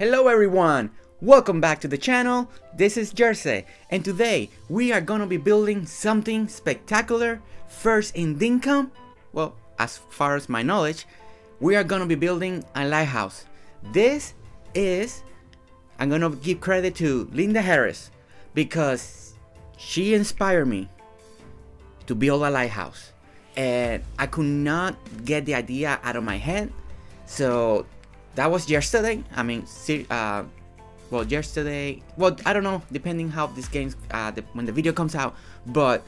Hello everyone! Welcome back to the channel, this is Gerse, and today we are gonna be building something spectacular, first in Dinkum, well, as far as my knowledge, we are gonna be building a lighthouse. This is, I'm gonna give credit to Linda Harris, because she inspired me to build a lighthouse. And I could not get the idea out of my head, so that was yesterday. I mean, uh, well, yesterday. Well, I don't know, depending how this game's uh, the, when the video comes out. But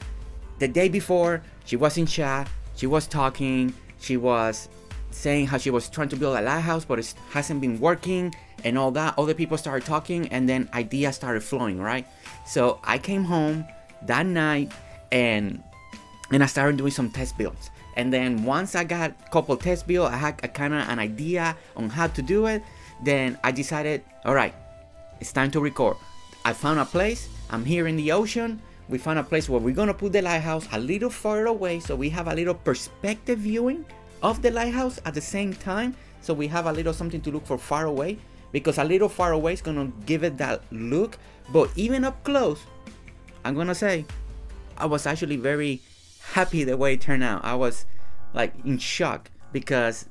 the day before, she was in chat. She was talking. She was saying how she was trying to build a lighthouse, but it hasn't been working and all that. Other people started talking, and then ideas started flowing, right? So I came home that night and and I started doing some test builds. And then once I got a couple test build, I had a kind of an idea on how to do it. Then I decided, all right, it's time to record. I found a place. I'm here in the ocean. We found a place where we're gonna put the lighthouse a little further away, so we have a little perspective viewing of the lighthouse at the same time. So we have a little something to look for far away, because a little far away is gonna give it that look. But even up close, I'm gonna say, I was actually very happy the way it turned out. I was like in shock because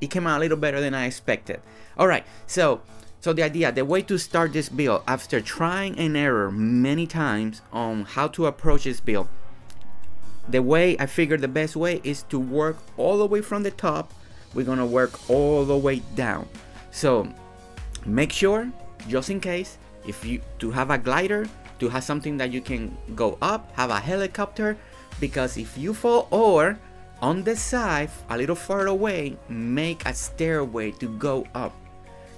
it came out a little better than I expected. All right, so so the idea, the way to start this build after trying and error many times on how to approach this build, the way I figured the best way is to work all the way from the top. We're gonna work all the way down. So make sure, just in case, if you to have a glider, to have something that you can go up, have a helicopter, because if you fall or on the side a little far away make a stairway to go up.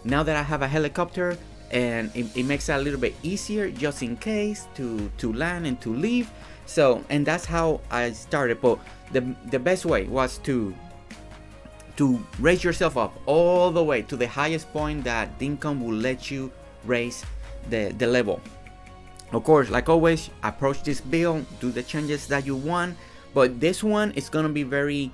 Now that I have a helicopter and it, it, makes it a little bit easier just in case to to land and to leave. So and that's how I started but the the best way was to to raise yourself up all the way to the highest point that Dinkum will let you raise the the level. Of course, like always, approach this build, do the changes that you want, but this one is gonna be very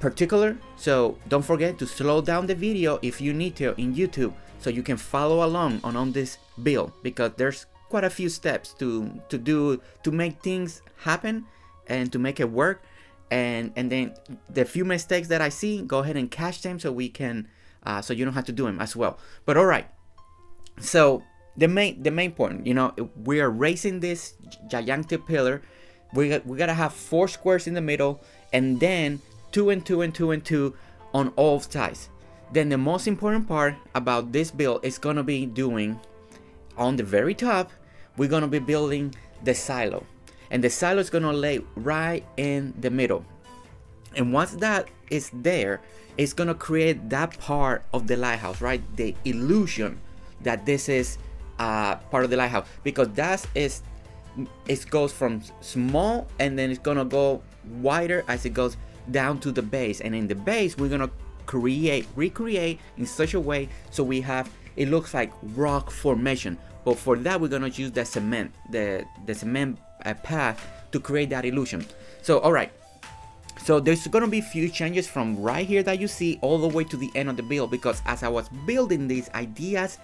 particular, so don't forget to slow down the video if you need to in YouTube so you can follow along on, on this build because there's quite a few steps to to do to make things happen and to make it work. And and then the few mistakes that I see go ahead and catch them so we can uh, so you don't have to do them as well. But all right so the main the main point you know we are raising this gigantic pillar we, we gotta have four squares in the middle and then two and two and two and two on all sides. Then the most important part about this build is gonna be doing on the very top we're gonna be building the silo. And the silo is gonna lay right in the middle. And once that is there it's gonna create that part of the lighthouse right? The illusion that this is uh, part of the lighthouse. Because that is it goes from small and then it's gonna go wider as it goes down to the base. And in the base we're gonna create recreate in such a way so we have it looks like rock formation. But for that we're gonna use the cement the the cement uh, path to create that illusion. So all right. So there's gonna be few changes from right here that you see all the way to the end of the build because as I was building these ideas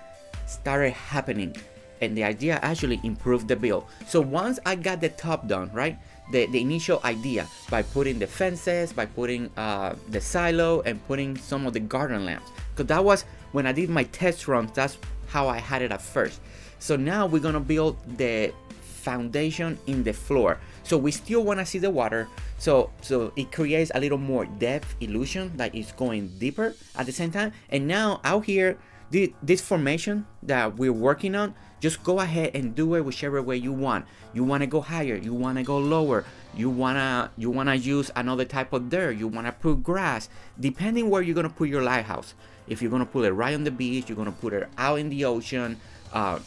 started happening and the idea actually improved the build. So once I got the top done, right, the, the initial idea by putting the fences, by putting uh, the silo and putting some of the garden lamps, because that was when I did my test runs, that's how I had it at first. So now we're gonna build the foundation in the floor. So we still wanna see the water, so so it creates a little more depth illusion that is going deeper at the same time. And now out here, this formation that we're working on, just go ahead and do it whichever way you want. You want to go higher, you want to go lower, you wanna you wanna use another type of dirt, you wanna put grass, depending where you're gonna put your lighthouse. If you're gonna put it right on the beach, you're gonna put it out in the ocean. Uh,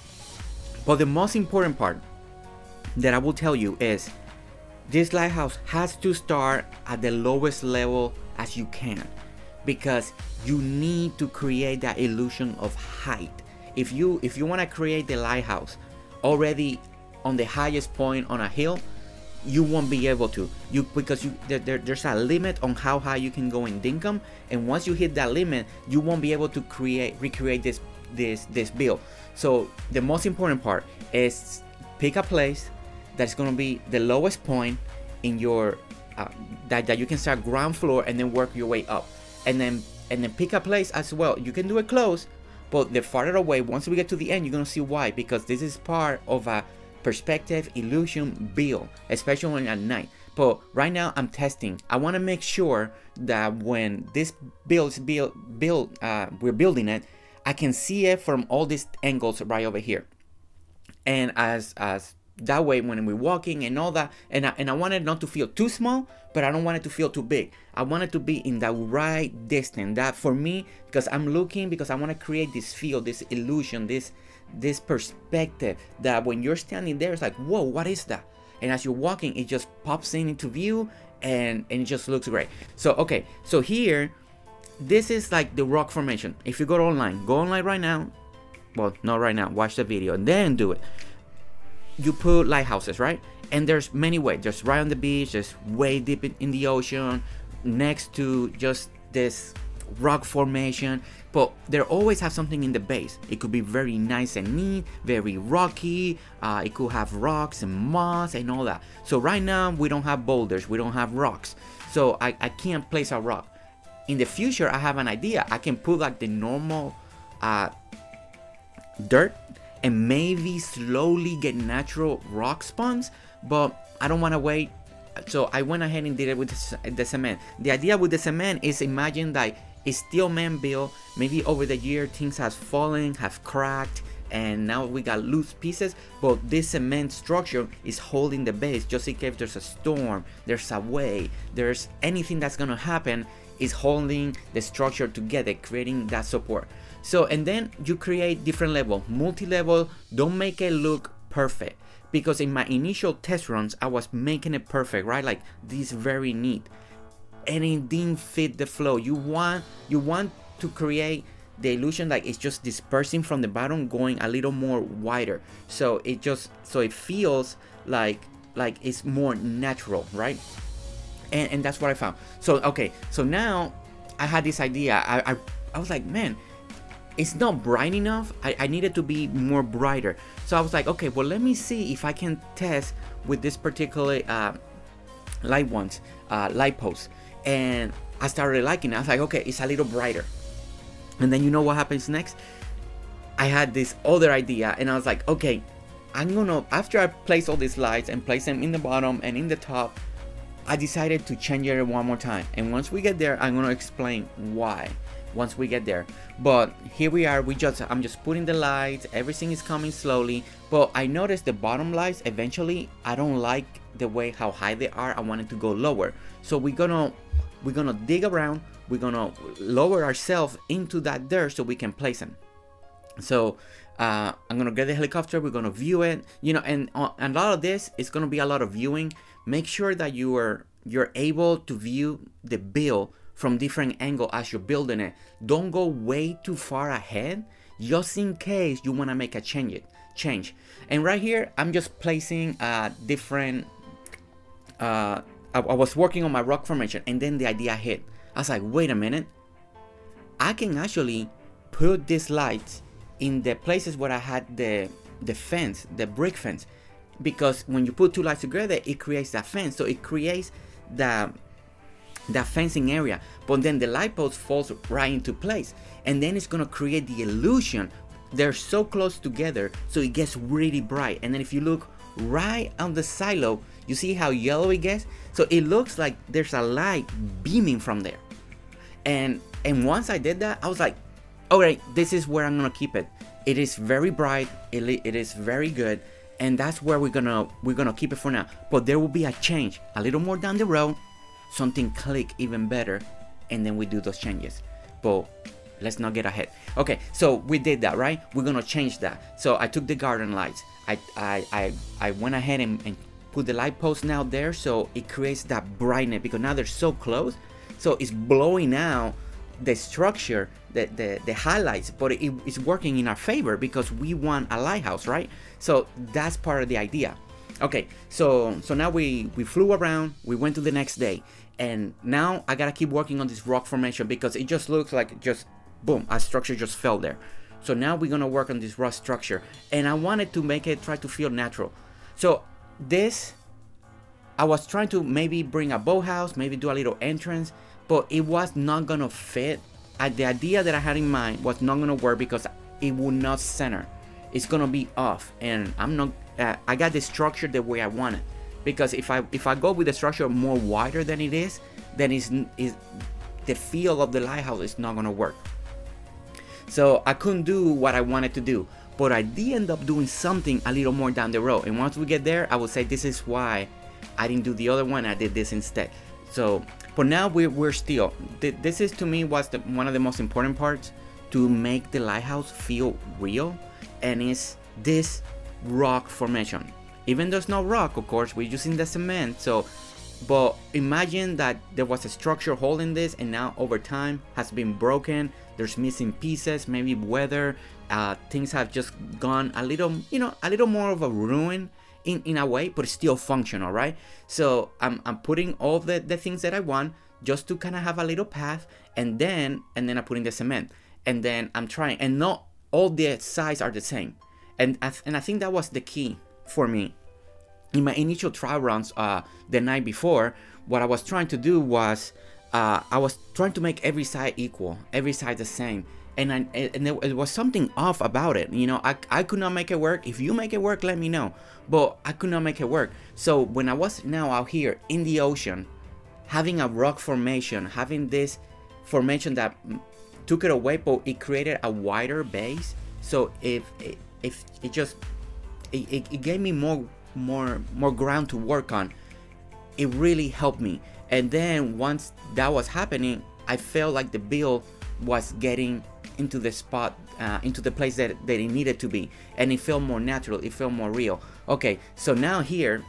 but the most important part that I will tell you is this lighthouse has to start at the lowest level as you can because you need to create that illusion of height if you if you want to create the lighthouse already on the highest point on a hill you won't be able to. You because you there, there, there's a limit on how high you can go in Dinkum and once you hit that limit you won't be able to create recreate this this this build. So the most important part is pick a place that's gonna be the lowest point in your uh, that, that you can start ground floor and then work your way up. And then and then pick a place as well. You can do it close but the farther away once we get to the end you're gonna see why. Because this is part of a perspective illusion build especially when at night. But right now I'm testing. I want to make sure that when this build build build uh, we're building it I can see it from all these angles right over here. And as as that way when we're walking and all that. And I, and I wanted not to feel too small but I don't want it to feel too big. I want it to be in that right distance. That for me because I'm looking because I want to create this feel this illusion this this perspective that when you're standing there it's like whoa what is that? And as you're walking it just pops in into view and and it just looks great. So okay so here this is like the rock formation. If you go online go online right now. Well not right now watch the video and then do it you put lighthouses, right? And there's many ways. Just right on the beach, just way deep in the ocean, next to just this rock formation. But they always have something in the base. It could be very nice and neat, very rocky. Uh, it could have rocks and moss and all that. So right now we don't have boulders, we don't have rocks. So I, I can't place a rock. In the future, I have an idea. I can put like the normal uh, dirt and maybe slowly get natural rock spawns but I don't want to wait. So I went ahead and did it with the cement. The idea with the cement is imagine that steel man build maybe over the year things has fallen have cracked and now we got loose pieces but this cement structure is holding the base. Just in case there's a storm there's a way there's anything that's gonna happen is holding the structure together creating that support so, and then you create different level, multi-level, don't make it look perfect. Because in my initial test runs, I was making it perfect, right? Like this very neat. And it didn't fit the flow. You want you want to create the illusion like it's just dispersing from the bottom going a little more wider so it just so it feels like like it's more natural right and and that's what i found so okay so now i had this idea i i, I was like man it's not bright enough. I, I needed to be more brighter. So I was like, okay, well, let me see if I can test with this particular uh, light ones, uh, light post. And I started liking it. I was like, okay, it's a little brighter. And then you know what happens next? I had this other idea and I was like, okay, I'm gonna, after I place all these lights and place them in the bottom and in the top, I decided to change it one more time. And once we get there, I'm gonna explain why once we get there. But here we are we just i'm just putting the lights everything is coming slowly. But i noticed the bottom lights eventually i don't like the way how high they are i wanted to go lower. So we're gonna we're gonna dig around we're gonna lower ourselves into that dirt so we can place them. So uh, i'm gonna get the helicopter we're gonna view it you know and, uh, and a lot of this is gonna be a lot of viewing. Make sure that you are you're able to view the bill from different angle as you're building it. Don't go way too far ahead just in case you want to make a change it change. And right here I'm just placing a different uh, I, I was working on my rock formation and then the idea hit. I was like wait a minute. I can actually put these lights in the places where I had the the fence the brick fence. Because when you put two lights together it creates that fence. So it creates the that fencing area but then the light post falls right into place. And then it's gonna create the illusion. They're so close together so it gets really bright. And then if you look right on the silo you see how yellow it gets? So it looks like there's a light beaming from there. And and once I did that I was like alright this is where I'm gonna keep it. It is very bright it, it is very good and that's where we're gonna we're gonna keep it for now. But there will be a change a little more down the road something click even better and then we do those changes. But let's not get ahead. Okay so we did that right? We're gonna change that. So i took the garden lights. I i i, I went ahead and, and put the light post now there so it creates that brightness because now they're so close. So it's blowing out the structure the, the, the highlights but it, it's working in our favor because we want a lighthouse right? So that's part of the idea okay so so now we we flew around we went to the next day and now I gotta keep working on this rock formation because it just looks like just boom a structure just fell there So now we're gonna work on this raw structure. And I wanted to make it try to feel natural. So this, I was trying to maybe bring a boathouse, maybe do a little entrance, but it was not gonna fit. Uh, the idea that I had in mind was not gonna work because it would not center. It's gonna be off, and I'm not. Uh, I got the structure the way I want it. Because if I if I go with the structure more wider than it is, then it's is the feel of the lighthouse is not gonna work. So I couldn't do what I wanted to do. But I did end up doing something a little more down the road. And once we get there, I will say this is why I didn't do the other one. I did this instead. So for now, we're, we're still. This is to me was the, one of the most important parts to make the lighthouse feel real. And it's this rock formation. Even though it's not rock, of course, we're using the cement. So but imagine that there was a structure holding this and now over time has been broken there's missing pieces maybe weather uh, things have just gone a little you know a little more of a ruin in, in a way but still functional right so I'm, I'm putting all the, the things that I want just to kind of have a little path and then and then I put in the cement and then I'm trying and not all the sides are the same and I, and I think that was the key for me in my initial trial runs uh, the night before, what I was trying to do was uh, I was trying to make every side equal, every side the same. And, I, and there, was something off about it. You know, I, I could not make it work. If you make it work, let me know. But I could not make it work. So when I was now out here in the ocean, having a rock formation, having this formation that took it away, but it created a wider base. So if if it just it, it, it gave me more more more ground to work on. It really helped me. And then once that was happening i felt like the bill was getting into the spot uh, into the place that, that it needed to be. And it felt more natural. It felt more real. Okay so now here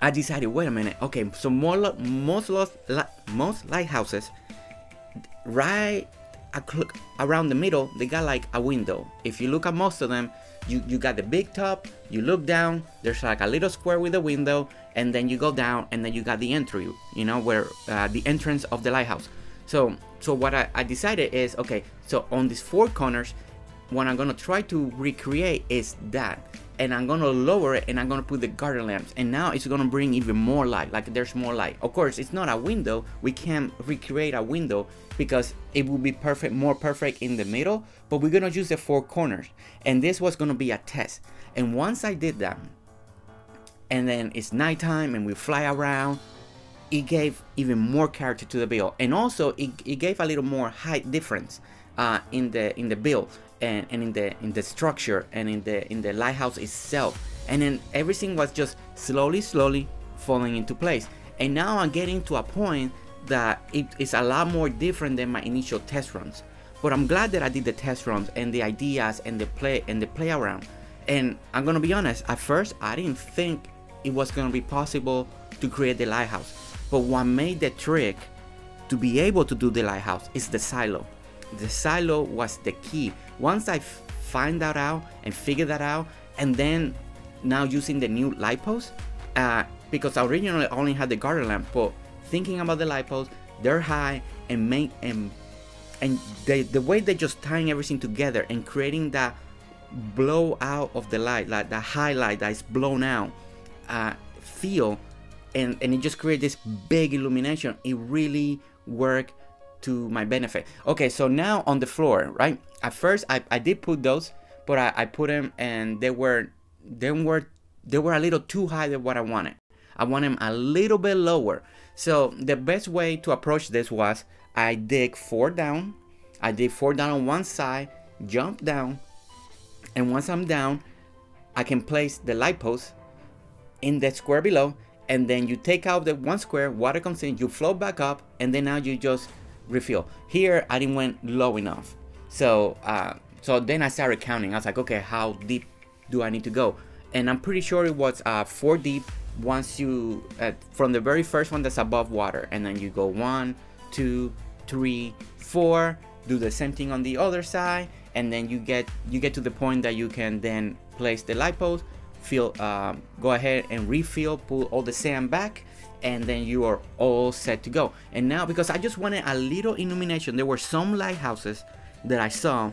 i decided wait a minute. Okay so more most most lighthouses right around the middle they got like a window if you look at most of them you, you got the big top, you look down, there's like a little square with a window, and then you go down, and then you got the entry, you know, where uh, the entrance of the lighthouse. So, so what I, I decided is, okay, so on these four corners, what I'm gonna try to recreate is that and I'm gonna lower it and I'm gonna put the garden lamps. And now it's gonna bring even more light like there's more light. Of course it's not a window. We can't recreate a window because it will be perfect more perfect in the middle but we're gonna use the four corners. And this was gonna be a test. And once I did that and then it's nighttime and we fly around it gave even more character to the bill. And also it, it gave a little more height difference uh, in the in the build and, and in the in the structure and in the in the lighthouse itself. And then everything was just slowly slowly falling into place. And now i'm getting to a point that it is a lot more different than my initial test runs. But i'm glad that i did the test runs and the ideas and the play and the play around. And i'm gonna be honest at first i didn't think it was gonna be possible to create the lighthouse. But what made the trick to be able to do the lighthouse is the silo. The silo was the key. Once I find that out and figure that out, and then now using the new light post, uh, because I originally only had the garden lamp, but thinking about the light post, they're high and make and and the the way they're just tying everything together and creating that blow out of the light, like the highlight that is blown out, uh, feel, and and it just creates this big illumination. It really worked to my benefit. Okay, so now on the floor, right? At first, I, I did put those, but I, I put them and they were they were they were a little too high than what I wanted. I want them a little bit lower. So the best way to approach this was I dig four down. I dig four down on one side, jump down, and once I'm down, I can place the light post in the square below and then you take out the one square, water comes in, you float back up, and then now you just refill. Here, I didn't went low enough. So, uh, so then I started counting. I was like, okay, how deep do I need to go? And I'm pretty sure it was uh, four deep once you, uh, from the very first one that's above water. And then you go one, two, three, four, do the same thing on the other side. And then you get, you get to the point that you can then place the light post, fill, uh, go ahead and refill, pull all the sand back and then you are all set to go. And now, because I just wanted a little illumination, there were some lighthouses that I saw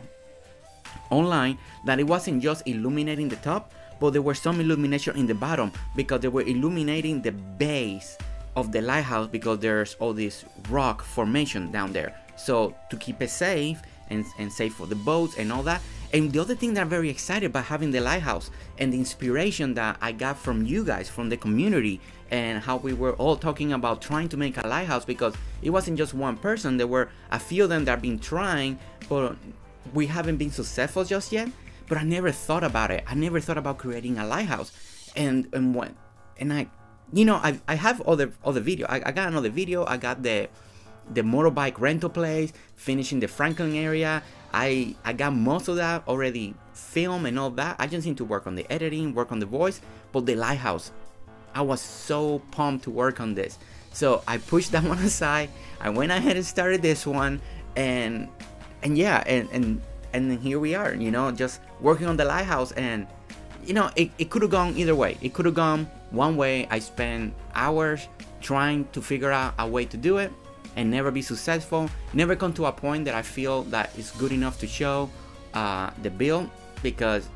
online that it wasn't just illuminating the top, but there was some illumination in the bottom because they were illuminating the base of the lighthouse because there's all this rock formation down there. So to keep it safe and, and safe for the boats and all that. And the other thing that I'm very excited about having the lighthouse and the inspiration that I got from you guys, from the community, and how we were all talking about trying to make a lighthouse because it wasn't just one person. There were a few of them that have been trying, but we haven't been successful just yet. But I never thought about it. I never thought about creating a lighthouse. And and what and I you know I, I have other other video. I, I got another video. I got the the motorbike rental place, finishing the Franklin area. I I got most of that already filmed and all that. I just need to work on the editing, work on the voice, but the lighthouse. I was so pumped to work on this. So I pushed that one aside. I went ahead and started this one and and yeah, and and and here we are, you know, just working on the lighthouse and you know, it, it could have gone either way. It could have gone one way. I spent hours trying to figure out a way to do it and never be successful. Never come to a point that I feel that it's good enough to show uh, the build because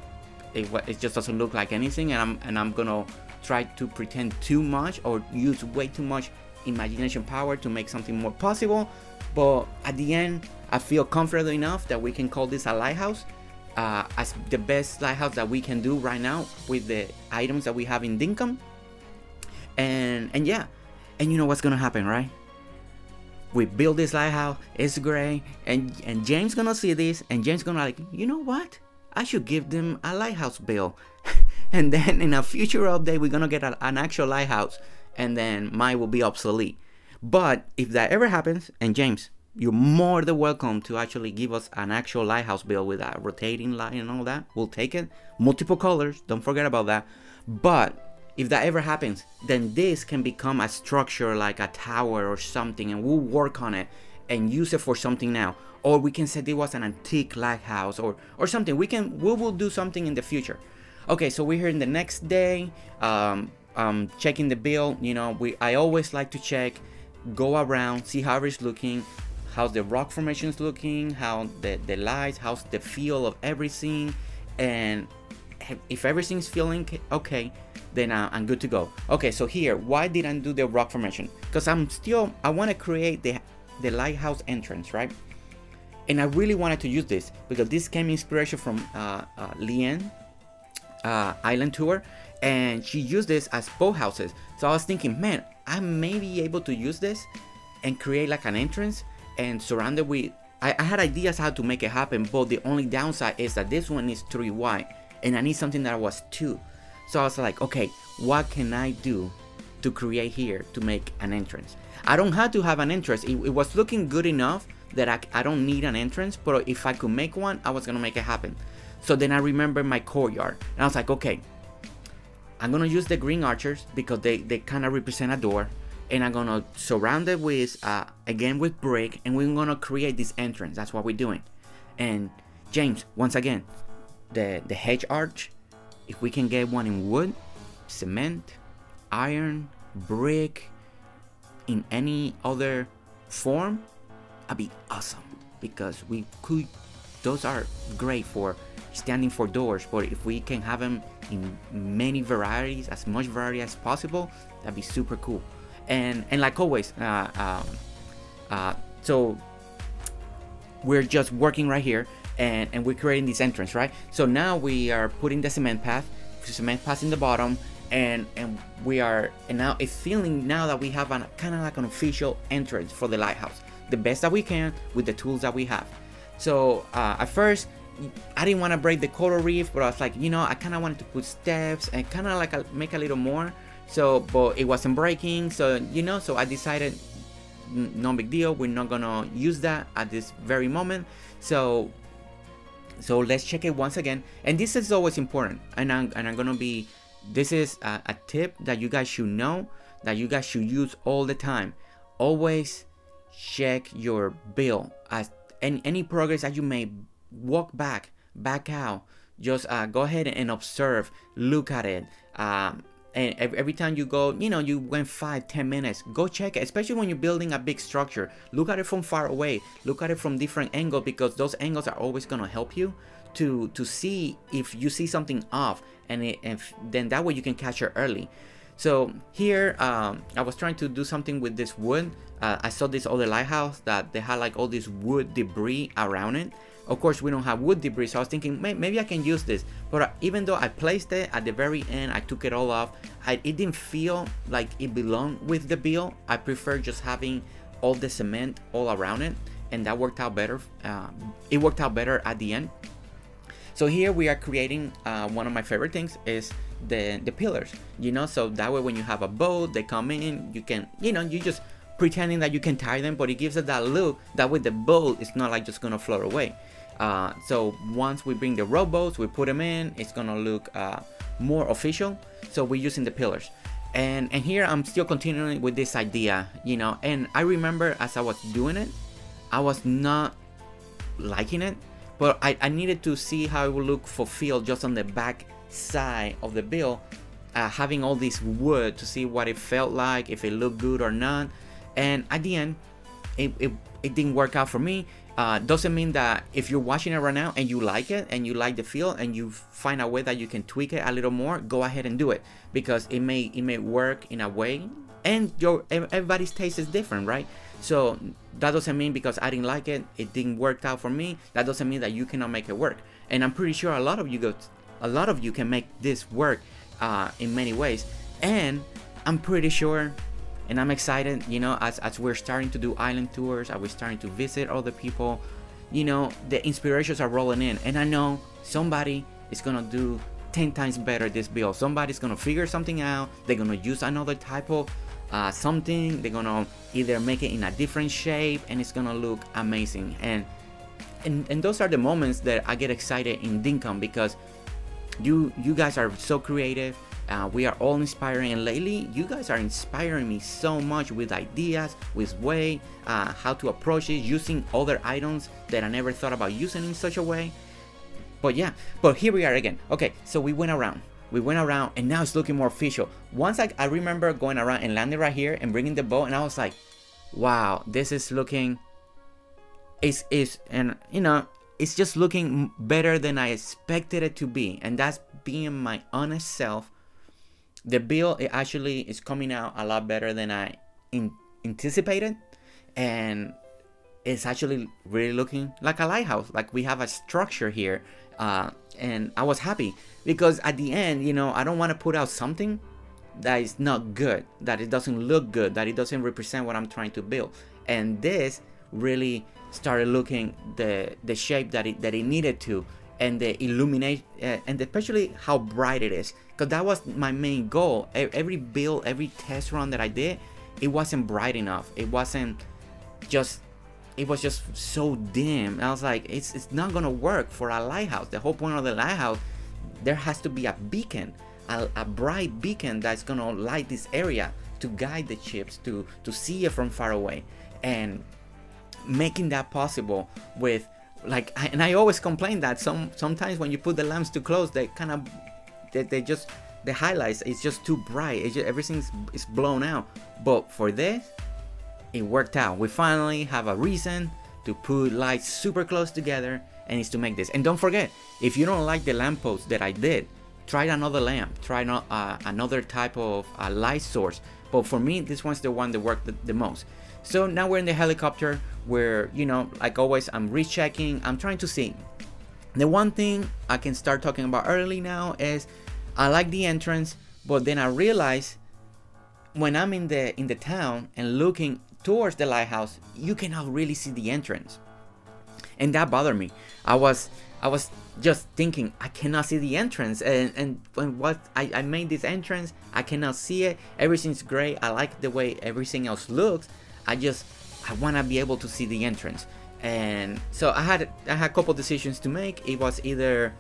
it, it just doesn't look like anything and I'm, and I'm gonna try to pretend too much or use way too much imagination power to make something more possible. But at the end, I feel comfortable enough that we can call this a lighthouse uh, as the best lighthouse that we can do right now with the items that we have in Dinkum. And and yeah, and you know what's gonna happen, right? We build this lighthouse, it's great, and and James gonna see this, and James gonna like, you know what? I should give them a lighthouse bill. and then in a future update, we're gonna get a, an actual lighthouse, and then mine will be obsolete. But if that ever happens, and James, you're more than welcome to actually give us an actual lighthouse bill with a rotating light and all that. We'll take it. Multiple colors, don't forget about that. But if that ever happens, then this can become a structure like a tower or something and we'll work on it and use it for something now. Or we can say it was an antique lighthouse or, or something. We can we will do something in the future. Okay, so we're here in the next day. Um, um, checking the bill. You know, we I always like to check, go around, see how it's looking, how's the rock formations looking, how the, the lights, how's the feel of everything, and if everything's feeling okay, then I'm good to go. Okay, so here, why did I do the rock formation? Because I'm still, I want to create the, the lighthouse entrance, right? And I really wanted to use this because this came inspiration from uh, uh, Leanne uh, Island Tour, and she used this as boathouses. So I was thinking, man, I may be able to use this and create like an entrance and surrounded with I, I, had ideas how to make it happen but the only downside is that this one is 3 wide and I need something that was 2 so I was like okay what can I do to create here to make an entrance? I don't have to have an entrance. It, it was looking good enough that I, I don't need an entrance but if I could make one I was gonna make it happen. So then I remember my courtyard and I was like okay I'm gonna use the green archers because they, they kind of represent a door and I'm gonna surround it with uh, again with brick and we're gonna create this entrance. That's what we're doing. And James once again the the hedge arch if we can get one in wood cement iron brick in any other form that'd be awesome. Because we could those are great for standing for doors but if we can have them in many varieties as much variety as possible that'd be super cool. And and like always uh, um, uh, so we're just working right here and and we're creating this entrance right? So now we are putting the cement path cement path in the bottom and and we are and now it's feeling now that we have a kind of like an official entrance for the lighthouse. The best that we can with the tools that we have. So uh, at first I didn't want to break the coral reef but I was like you know I kind of wanted to put steps and kind of like a, make a little more. So but it wasn't breaking so you know so i decided no big deal we're not gonna use that at this very moment. So so let's check it once again. And this is always important. And i'm, and I'm gonna be this is a, a tip that you guys should know that you guys should use all the time. Always check your bill. As any, any progress that you may walk back back out. Just uh, go ahead and observe look at it. Um, and every time you go you know you went five ten minutes go check it especially when you're building a big structure. Look at it from far away. Look at it from different angles because those angles are always going to help you to to see if you see something off and, it, and then that way you can catch it early. So here um, I was trying to do something with this wood. Uh, I saw this other lighthouse that they had like all this wood debris around it of course, we don't have wood debris, so I was thinking maybe I can use this. But uh, even though I placed it at the very end, I took it all off. I, it didn't feel like it belonged with the bill. I prefer just having all the cement all around it, and that worked out better. Uh, it worked out better at the end. So here we are creating uh, one of my favorite things is the the pillars. You know, so that way when you have a boat, they come in, you can, you know, you just pretending that you can tie them, but it gives it that look. That way the boat is not like just gonna float away. Uh, so once we bring the robots, we put them in, it's gonna look uh, more official. So we're using the pillars. And, and here I'm still continuing with this idea, you know, and I remember as I was doing it, I was not liking it, but I, I needed to see how it would look fulfilled just on the back side of the bill, uh, having all this wood to see what it felt like, if it looked good or not. And at the end, it, it, it didn't work out for me uh, doesn't mean that if you're watching it right now and you like it and you like the feel and you find a way that you can tweak it a little more go ahead and do it. Because it may it may work in a way and your everybody's taste is different right? So that doesn't mean because i didn't like it it didn't work out for me that doesn't mean that you cannot make it work. And i'm pretty sure a lot of you go a lot of you can make this work uh, in many ways. And i'm pretty sure and I'm excited, you know, as, as we're starting to do island tours, as we're starting to visit other people, you know, the inspirations are rolling in. And I know somebody is gonna do 10 times better this build. Somebody's gonna figure something out, they're gonna use another type of uh, something, they're gonna either make it in a different shape and it's gonna look amazing. And and, and those are the moments that I get excited in Dinkum because you you guys are so creative uh, we are all inspiring, and lately, you guys are inspiring me so much with ideas, with way, uh, how to approach it, using other items that I never thought about using in such a way. But yeah, but here we are again. Okay, so we went around. We went around, and now it's looking more official. Once I, I remember going around and landing right here and bringing the boat, and I was like, wow, this is looking. It's, it's and you know, it's just looking better than I expected it to be, and that's being my honest self the bill it actually is coming out a lot better than I anticipated, and it's actually really looking like a lighthouse. Like we have a structure here, uh, and I was happy because at the end, you know, I don't want to put out something that is not good, that it doesn't look good, that it doesn't represent what I'm trying to build. And this really started looking the the shape that it that it needed to and the illumination uh, and especially how bright it is because that was my main goal. Every build every test run that i did it wasn't bright enough. It wasn't just it was just so dim. I was like it's, it's not gonna work for a lighthouse. The whole point of the lighthouse there has to be a beacon a, a bright beacon that's gonna light this area to guide the ships to to see it from far away. And making that possible with like and i always complain that some sometimes when you put the lamps too close they kind of they, they just the highlights it's just too bright. Just, everything's is blown out. But for this it worked out. We finally have a reason to put lights super close together and it's to make this. And don't forget if you don't like the lamppost that i did try another lamp. Try not, uh, another type of uh, light source. But for me this one's the one that worked the, the most so now we're in the helicopter where, you know, like always, I'm rechecking, I'm trying to see. The one thing I can start talking about early now is I like the entrance, but then I realize when I'm in the in the town and looking towards the lighthouse, you cannot really see the entrance. And that bothered me. I was I was just thinking I cannot see the entrance and, and when what I, I made this entrance I cannot see it everything's great I like the way everything else looks I just I want to be able to see the entrance. And so I had I had a couple decisions to make. It was either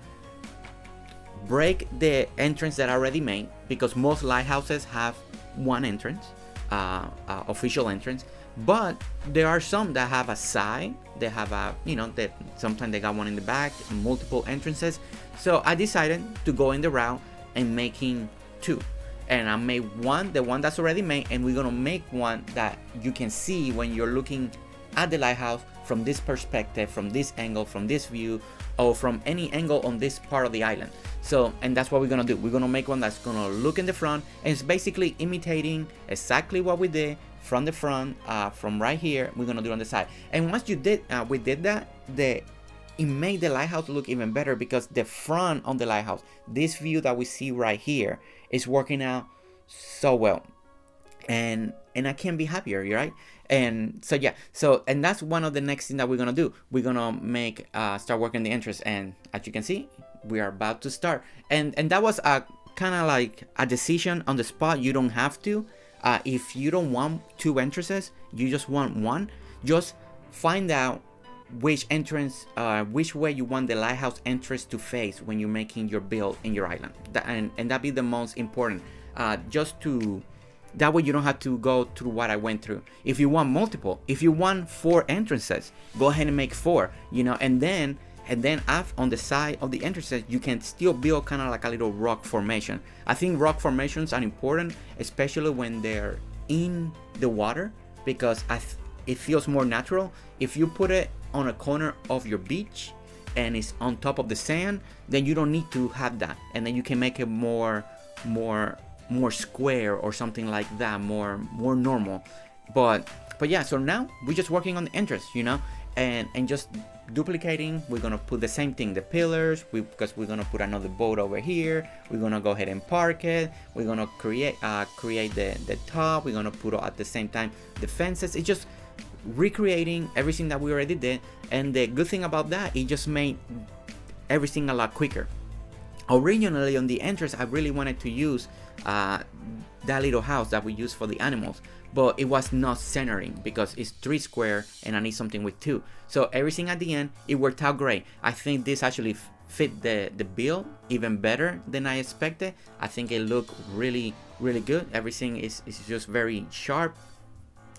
break the entrance that I already made because most lighthouses have one entrance, uh, uh, official entrance. But there are some that have a side. They have a you know that sometimes they got one in the back, multiple entrances. So I decided to go in the route and making two. And I made one, the one that's already made, and we're gonna make one that you can see when you're looking at the lighthouse from this perspective, from this angle, from this view, or from any angle on this part of the island. So, and that's what we're gonna do. We're gonna make one that's gonna look in the front, and it's basically imitating exactly what we did from the front, uh, from right here. We're gonna do on the side. And once you did, uh, we did that, the it made the lighthouse look even better because the front on the lighthouse, this view that we see right here, is working out so well. And and I can't be happier, right? And so yeah, so and that's one of the next thing that we're gonna do. We're gonna make uh, start working the entrance, and as you can see, we are about to start. And and that was a kind of like a decision on the spot. You don't have to. Uh, if you don't want two entrances, you just want one. Just find out which entrance, uh, which way you want the lighthouse entrance to face when you're making your build in your island. That, and and that be the most important. Uh, just to that way you don't have to go through what I went through. If you want multiple, if you want four entrances, go ahead and make four, you know, and then and then on the side of the entrances you can still build kind of like a little rock formation. I think rock formations are important, especially when they're in the water because it feels more natural. If you put it on a corner of your beach and it's on top of the sand, then you don't need to have that, and then you can make it more more more square or something like that more more normal. But but yeah so now we're just working on the entrance you know? And and just duplicating we're gonna put the same thing the pillars we, because we're gonna put another boat over here. We're gonna go ahead and park it. We're gonna create uh create the the top. We're gonna put at the same time the fences. It's just recreating everything that we already did and the good thing about that it just made everything a lot quicker. Originally on the entrance I really wanted to use uh, that little house that we use for the animals but it was not centering because it's three square and I need something with two. So everything at the end it worked out great. I think this actually fit the the bill even better than I expected. I think it looked really really good. Everything is, is just very sharp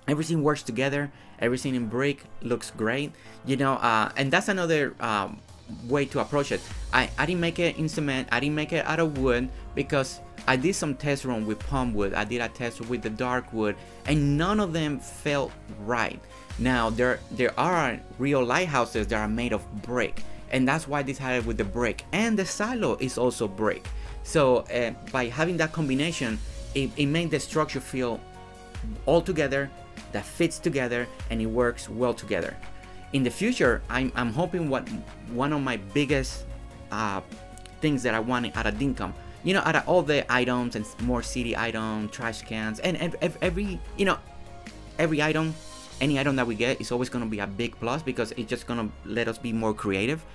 everything works together everything in brick looks great you know uh, and that's another um, way to approach it. I, I didn't make it in cement, I didn't make it out of wood because I did some test run with palm wood, I did a test with the dark wood, and none of them felt right. Now there there are real lighthouses that are made of brick, and that's why I decided with the brick. And the silo is also brick. So uh, by having that combination, it, it made the structure feel all together, that fits together, and it works well together in the future, I'm, I'm hoping what one of my biggest uh, things that I want out of Dinkum, you know, out of all the items and more city item, trash cans, and, and every, you know, every item, any item that we get is always gonna be a big plus because it's just gonna let us be more creative.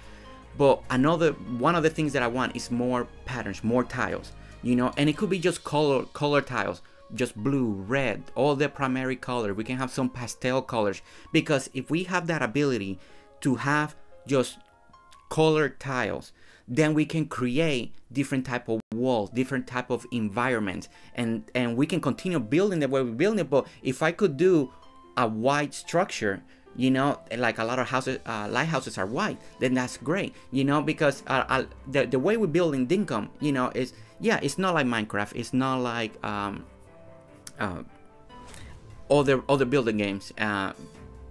But another one of the things that I want is more patterns, more tiles, you know, and it could be just color color tiles just blue, red, all the primary color. We can have some pastel colors because if we have that ability to have just colored tiles, then we can create different type of walls, different type of environments, and and we can continue building the way we build it. But if I could do a white structure, you know, like a lot of houses, uh, lighthouses are white, then that's great, you know, because uh, uh, the the way we build in Dinkum, you know, is yeah, it's not like Minecraft, it's not like um, uh, other other building games uh,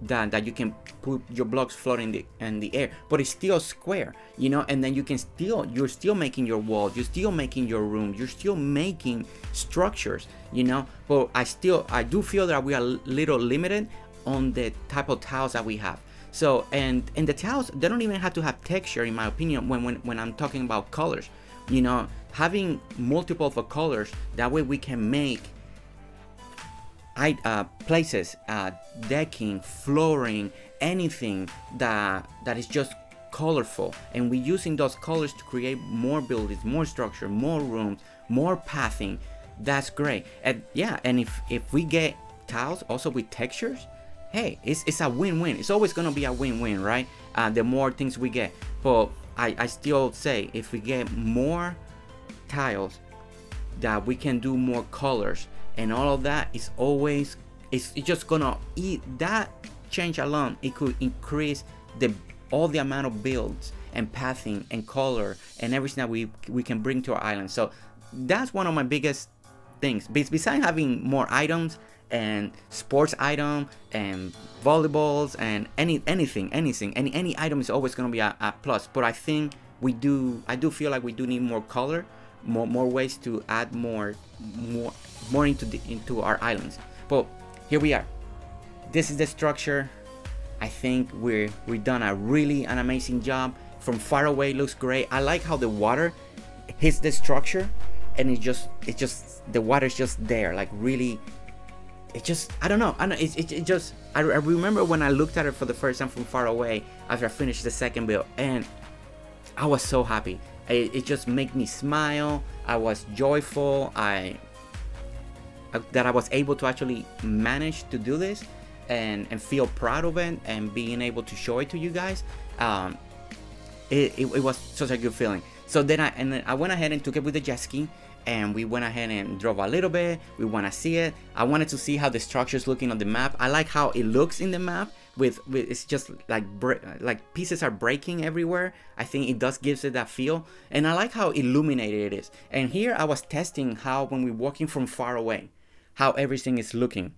that that you can put your blocks floating in the, in the air, but it's still square, you know. And then you can still you're still making your walls, you're still making your room, you're still making structures, you know. But I still I do feel that we are a little limited on the type of tiles that we have. So and and the tiles they don't even have to have texture in my opinion when when, when I'm talking about colors. You know, having multiple colors that way we can make uh, places, uh, decking, flooring, anything that that is just colorful. And we're using those colors to create more buildings more structure more rooms more pathing. That's great. And yeah and if if we get tiles also with textures hey it's, it's a win-win. It's always gonna be a win-win right? Uh, the more things we get. But I, I still say if we get more tiles that we can do more colors and all of that is always it's, it's just gonna eat that change alone it could increase the all the amount of builds and pathing and color and everything that we we can bring to our island so that's one of my biggest things. Besides having more items and sports item and volleyballs and any anything, anything, any any item is always gonna be a, a plus. But I think we do, I do feel like we do need more color, more more ways to add more more more into the into our islands. But here we are. This is the structure. I think we're we've done a really an amazing job. From far away looks great. I like how the water hits the structure and it just it just the water's just there like really it just I don't know I know it, it, it just I, I, remember when I looked at it for the first time from far away after I finished the second build and I was so happy it, it just made me smile I was joyful I, that I was able to actually manage to do this and and feel proud of it and being able to show it to you guys um, it, it, it was such a good feeling so then I and then I went ahead and took it with the jet ski and we went ahead and drove a little bit. We want to see it. I wanted to see how the structure is looking on the map. I like how it looks in the map with, with it's just like like pieces are breaking everywhere. I think it does gives it that feel. And I like how illuminated it is. And here I was testing how when we're walking from far away, how everything is looking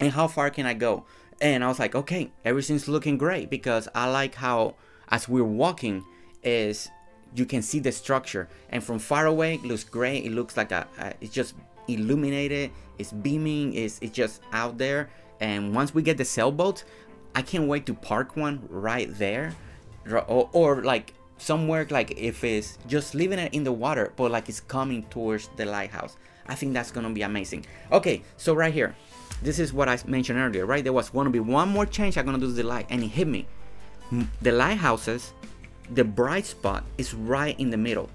and how far can I go. And I was like, okay, everything's looking great because I like how as we're walking is you can see the structure and from far away it looks great it looks like a, a it's just illuminated it's beaming it's, it's just out there and once we get the sailboat i can't wait to park one right there or, or like somewhere like if it's just leaving it in the water but like it's coming towards the lighthouse i think that's gonna be amazing okay so right here this is what i mentioned earlier right there was gonna be one more change i'm gonna do the light and it hit me the lighthouses the bright spot is right in the middle.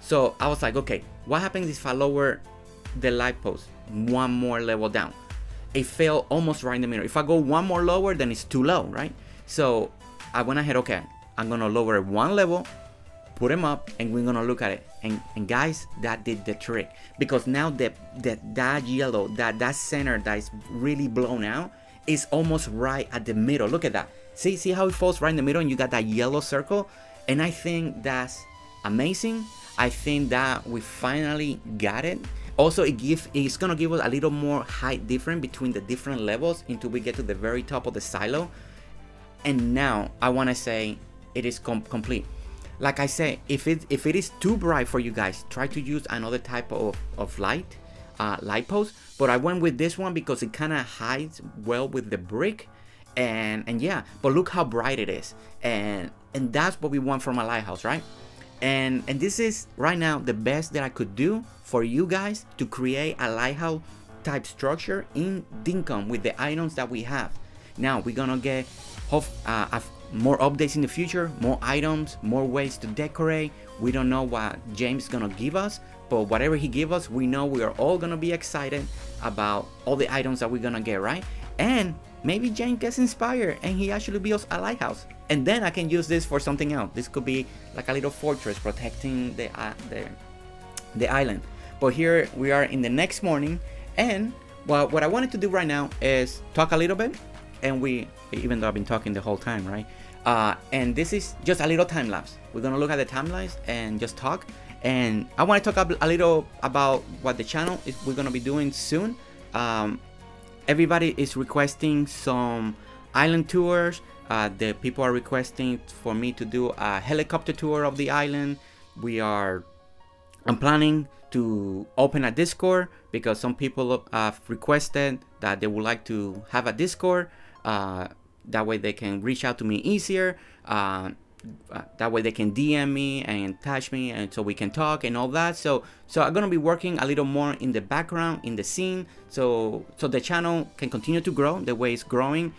So I was like, okay, what happens if I lower the light post one more level down? It fell almost right in the middle. If I go one more lower, then it's too low, right? So I went ahead, okay, I'm gonna lower it one level, put them up, and we're gonna look at it. And, and guys, that did the trick. Because now that that, that yellow, that, that center that is really blown out, is almost right at the middle. Look at that. See, see how it falls right in the middle and you got that yellow circle? And I think that's amazing. I think that we finally got it. Also, it give it's gonna give us a little more height difference between the different levels until we get to the very top of the silo. And now I wanna say it is com complete. Like I say, if it if it is too bright for you guys, try to use another type of, of light, uh, light post. But I went with this one because it kind of hides well with the brick and and yeah but look how bright it is and and that's what we want from a lighthouse right and and this is right now the best that i could do for you guys to create a lighthouse type structure in dinkum with the items that we have. Now we're gonna get hope, uh, more updates in the future more items more ways to decorate. We don't know what james is gonna give us but whatever he give us we know we are all gonna be excited about all the items that we're gonna get right? And maybe James gets inspired and he actually builds a lighthouse. And then I can use this for something else. This could be like a little fortress protecting the, uh, the, the island. But here we are in the next morning and well, what I wanted to do right now is talk a little bit and we, even though I've been talking the whole time, right? Uh, and this is just a little time lapse. We're gonna look at the timelines and just talk. And I want to talk a little about what the channel is we're gonna be doing soon. Um, everybody is requesting some island tours. Uh, the people are requesting for me to do a helicopter tour of the island. We are, I'm planning to open a Discord because some people have requested that they would like to have a Discord. Uh, that way they can reach out to me easier. Uh, uh, that way they can DM me and touch me and so we can talk and all that. So so I'm gonna be working a little more in the background in the scene so so the channel can continue to grow the way it's growing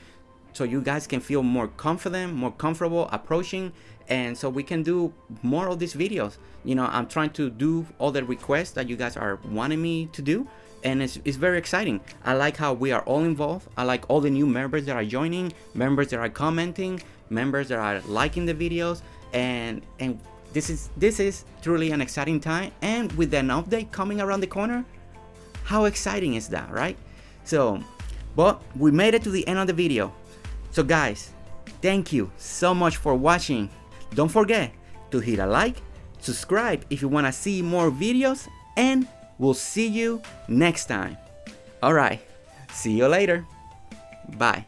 so you guys can feel more confident more comfortable approaching and so we can do more of these videos. You know I'm trying to do all the requests that you guys are wanting me to do and it's, it's very exciting. I like how we are all involved. I like all the new members that are joining members that are commenting members that are liking the videos and and this is this is truly an exciting time and with an update coming around the corner how exciting is that right so but we made it to the end of the video so guys thank you so much for watching don't forget to hit a like subscribe if you want to see more videos and We'll see you next time. Alright, see you later. Bye.